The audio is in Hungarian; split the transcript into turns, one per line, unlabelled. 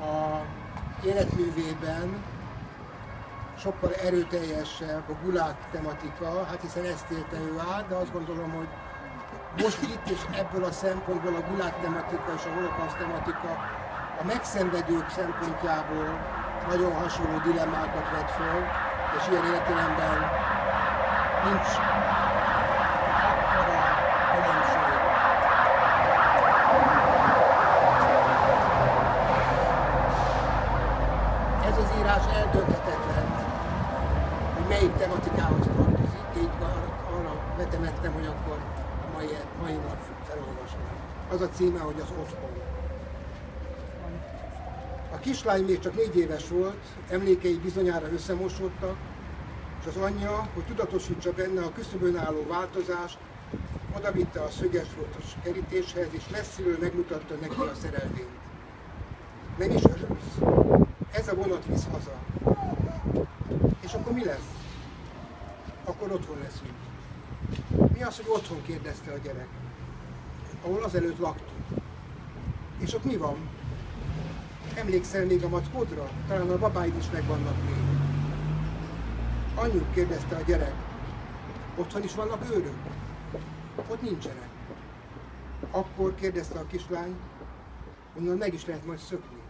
a életművében sokkal erőteljesebb a gulák tematika, hát hiszen ezt érte ő át, de azt gondolom, hogy most itt és ebből a szempontból a gulák tematika és a holokauszt tematika a megszenvedők szempontjából nagyon hasonló dilemmákat vet föl, és ilyen értelemben nincs Ez az írás eldönthetetlen, hogy melyik tematikához tartozik, így ar- arra vetemettem, hogy akkor mai, mai nap felolvasom. Az a címe, hogy az otthon. A kislány még csak négy éves volt, emlékei bizonyára összemosódtak, és az anyja, hogy tudatosítsa benne a küszöbön álló változást, odavitte a szöges kerítéshez, és messziről megmutatta neki a szerelvényt. Nem is örülsz? Ez a vonat visz haza. És akkor mi lesz? Akkor otthon leszünk. Mi az, hogy otthon kérdezte a gyerek? Ahol azelőtt laktunk. És ott mi van? Emlékszel még a mackódra? Talán a babáid is megvannak még. Anyjuk kérdezte a gyerek. Otthon is vannak őrök? Ott nincsenek. Akkor kérdezte a kislány, onnan meg is lehet majd szökni.